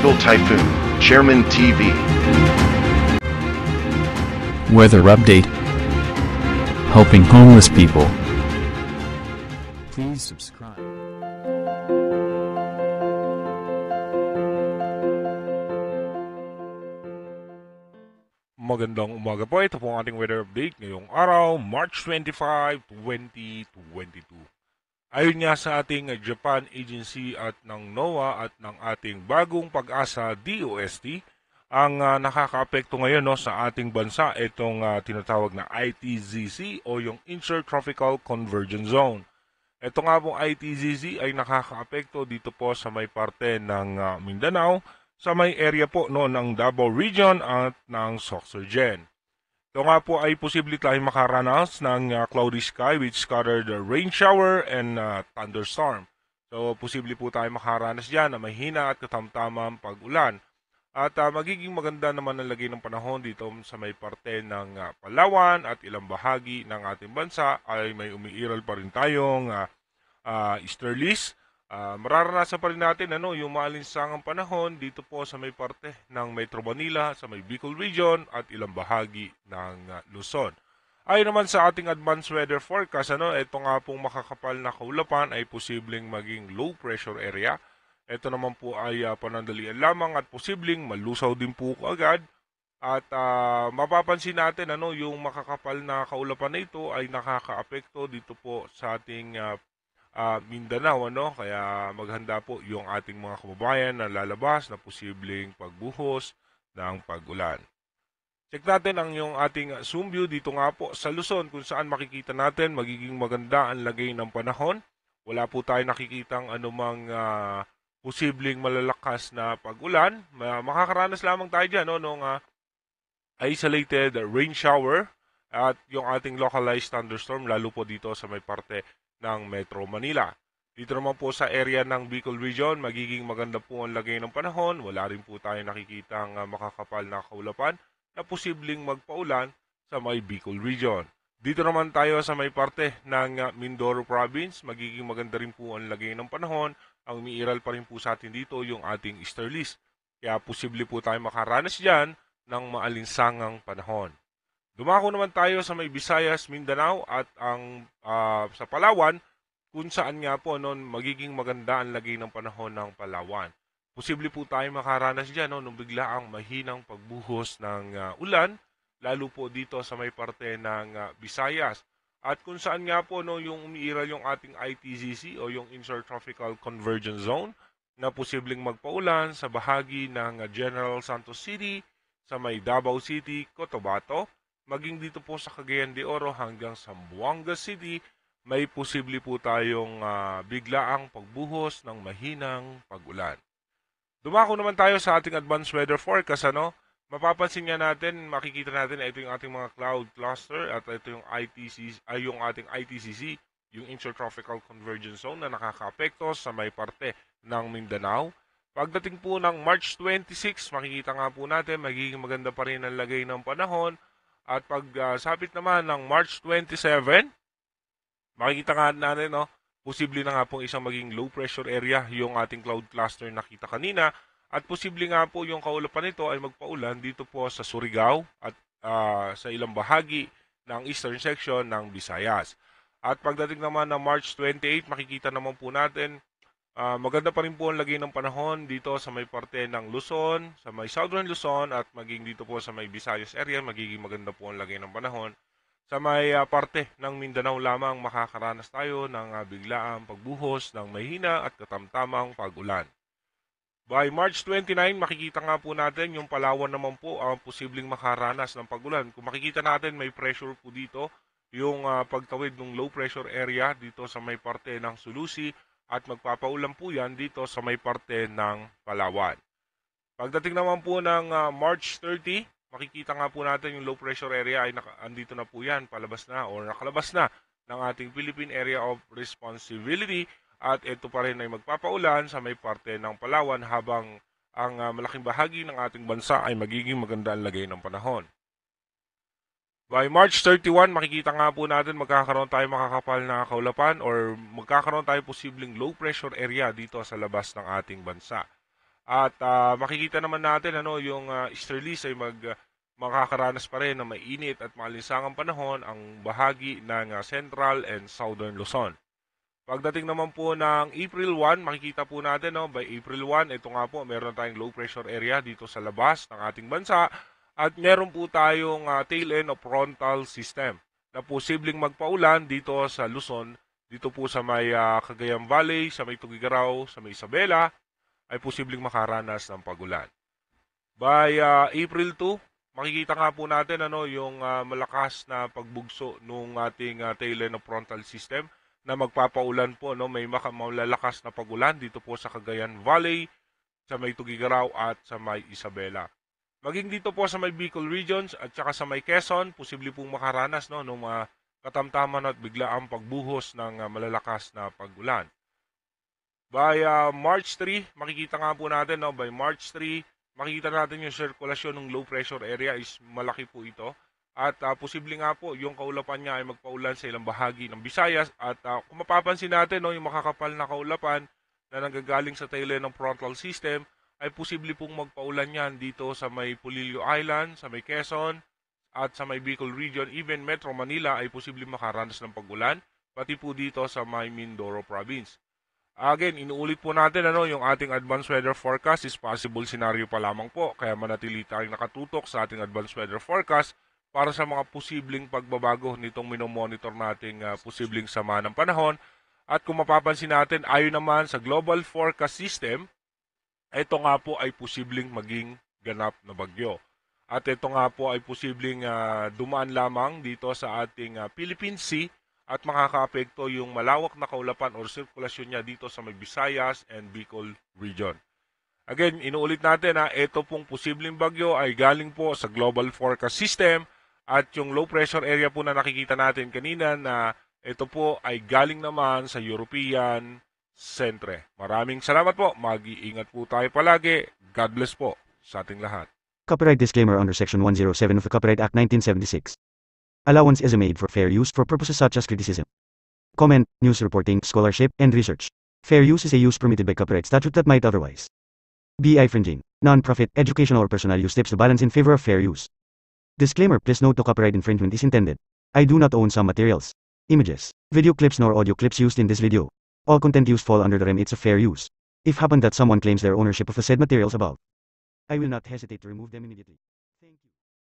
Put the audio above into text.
Global Typhoon, Chairman TV. Weather update. Helping homeless people. Please subscribe. Magandang umaga po. Ito po ang ating weather update ngayong araw, March 25, 2022. Ayon nga sa ating Japan Agency at ng NOAA at ng ating bagong pag-asa DOST, ang uh, nakakaapekto ngayon no, sa ating bansa itong uh, tinatawag na ITZC o yung Intertropical Convergence Zone. Ito nga pong ITZC ay nakakaapekto dito po sa may parte ng uh, Mindanao, sa may area po no, ng Davao Region at ng Soxergen. Ito nga po ay posible tayong makaranas ng uh, cloudy sky with scattered uh, rain shower and uh, thunderstorm. So posible po tayo makaranas dyan na mahina at katamtamang pag-ulan. At uh, magiging maganda naman ang lagay ng panahon dito sa may parte ng uh, Palawan at ilang bahagi ng ating bansa ay may umiiral pa rin tayong uh, uh, easterlies Uh, mararanasan pa rin natin ano, yung maalinsangang panahon dito po sa may parte ng Metro Manila, sa may Bicol Region at ilang bahagi ng uh, Luzon. Ayon naman sa ating advanced weather forecast, ano, ito nga pong makakapal na kaulapan ay posibleng maging low pressure area. Ito naman po ay uh, panandalian lamang at posibleng malusaw din po agad. At uh, mapapansin natin ano, yung makakapal na kaulapan na ito ay nakakaapekto dito po sa ating uh, uh, Mindanao ano kaya maghanda po yung ating mga kababayan na lalabas na posibleng pagbuhos ng pagulan. Check natin ang yung ating zoom view dito nga po sa Luzon kung saan makikita natin magiging maganda ang lagay ng panahon. Wala po tayo nakikitang anumang uh, posibleng malalakas na pagulan. Makakaranas lamang tayo dyan no, nung uh, isolated rain shower at yung ating localized thunderstorm lalo po dito sa may parte ng Metro Manila. Dito naman po sa area ng Bicol Region, magiging maganda po ang lagay ng panahon. Wala rin po tayo nakikitang uh, makakapal na kaulapan na posibleng magpaulan sa may Bicol Region. Dito naman tayo sa may parte ng uh, Mindoro Province, magiging maganda rin po ang lagay ng panahon. Ang umiiral pa rin po sa atin dito yung ating easterlies. Kaya posible po tayo makaranas dyan ng maalinsangang panahon. Dumako naman tayo sa may Visayas, Mindanao at ang uh, sa Palawan kung saan nga po noon magiging maganda ang lagay ng panahon ng Palawan. Posible po tayo makaranas dyan no, nung bigla ang mahinang pagbuhos ng uh, ulan, lalo po dito sa may parte ng uh, Visayas. At kung saan nga po no, yung umiiral yung ating ITZC o yung Intertropical Convergence Zone na posibleng magpaulan sa bahagi ng uh, General Santos City, sa may Davao City, Cotabato, maging dito po sa Cagayan de Oro hanggang sa Buanga City, may posible po tayong uh, biglaang pagbuhos ng mahinang pag-ulan. Dumako naman tayo sa ating advanced weather forecast. Ano? Mapapansin nga natin, makikita natin ito yung ating mga cloud cluster at ito yung ITC, ay yung ating ITCC, yung Intertropical Convergence Zone na nakakaapekto sa may parte ng Mindanao. Pagdating po ng March 26, makikita nga po natin, magiging maganda pa rin ang lagay ng panahon at pag uh, sabit naman ng March 27, makikita nga natin, no, posible na nga pong isang maging low pressure area yung ating cloud cluster nakita kanina. At posible nga po yung kaulapan nito ay magpaulan dito po sa Surigao at uh, sa ilang bahagi ng eastern section ng Visayas. At pagdating naman ng March 28, makikita naman po natin Uh, maganda pa rin po ang lagay ng panahon dito sa may parte ng Luzon, sa may Southern Luzon at maging dito po sa may Visayas area, magiging maganda po ang lagay ng panahon. Sa may uh, parte ng Mindanao lamang makakaranas tayo ng uh, biglaang pagbuhos ng mahina at katamtamang pag-ulan. By March 29, makikita nga po natin yung Palawan naman po ang posibleng makaranas ng pagulan. Kung makikita natin may pressure po dito, yung uh, pagtawid ng low pressure area dito sa may parte ng Sulusi at magpapaulan po yan dito sa may parte ng Palawan. Pagdating naman po ng uh, March 30, makikita nga po natin yung low pressure area ay naka, andito na po yan, palabas na or nakalabas na ng ating Philippine Area of Responsibility at ito pa rin ay magpapaulan sa may parte ng Palawan habang ang uh, malaking bahagi ng ating bansa ay magiging maganda ang lagay ng panahon. By March 31, makikita nga po natin magkakaroon tayo makakapal na kaulapan or magkakaroon tayo posibleng low pressure area dito sa labas ng ating bansa. At ah, makikita naman natin ano yung uh, East release ay mag ah, makakaranas pa rin ng mainit at malinsangang panahon ang bahagi ng ah, Central and Southern Luzon. Pagdating naman po ng April 1, makikita po natin no, by April 1, ito nga po, meron tayong low pressure area dito sa labas ng ating bansa at meron po tayong ah, tail end of frontal system na posibleng magpaulan dito sa Luzon, dito po sa may ah, Cagayan Valley, sa may Tugigaraw, sa may Isabela, ay posibleng makaranas ng pagulan. By ah, April 2, makikita nga po natin ano yung ah, malakas na pagbugso ng ating ah, tail end of frontal system na magpapaulan po no may maka- malalakas na pagulan dito po sa Cagayan Valley, sa may Tugigaraw at sa may Isabela. Maging dito po sa may Bicol regions at saka sa may Quezon, posible pong makaranas no ng mga katamtaman at biglaang pagbuhos ng ah, malalakas na pagulan. By ah, March 3, makikita nga po natin no by March 3, makikita natin yung sirkulasyon ng low pressure area is malaki po ito. At ah, posible nga po yung kaulapan niya ay magpaulan sa ilang bahagi ng Visayas at ah, kung mapapansin natin no yung makakapal na kaulapan na nanggagaling sa tail end ng frontal system ay posible pong magpaulan yan dito sa may Pulilio Island, sa may Quezon at sa may Bicol region, even Metro Manila ay posible makaranas ng pagulan pati po dito sa may Mindoro province. Again, inuulit po natin ano, yung ating advanced weather forecast is possible scenario pa lamang po. Kaya manatili tayong nakatutok sa ating advanced weather forecast para sa mga posibleng pagbabago nitong minomonitor nating ah, posibleng sama ng panahon. At kung mapapansin natin, ayon naman sa Global Forecast System, ito nga po ay posibleng maging ganap na bagyo. At ito nga po ay posibleng ah, dumaan lamang dito sa ating ah, Philippine Sea at makakaapekto yung malawak na kaulapan or sirkulasyon niya dito sa may Visayas and Bicol region. Again, inuulit natin na ito pong posibleng bagyo ay galing po sa Global Forecast System at yung low pressure area po na nakikita natin kanina na ito po ay galing naman sa European Centre. Maraming salamat po. Mag-iingat po tayo palagi. God bless po sa ating lahat. Copyright disclaimer under Section 107 of the Copyright Act 1976. Allowance is made for fair use for purposes such as criticism, comment, news reporting, scholarship, and research. Fair use is a use permitted by copyright statute that might otherwise be infringing. Non-profit, educational, or personal use tips the balance in favor of fair use. Disclaimer Please note no copyright infringement is intended. I do not own some materials, images, video clips nor audio clips used in this video. All content used fall under the REM it's a fair use. If happen that someone claims their ownership of the said materials above, I will not hesitate to remove them immediately.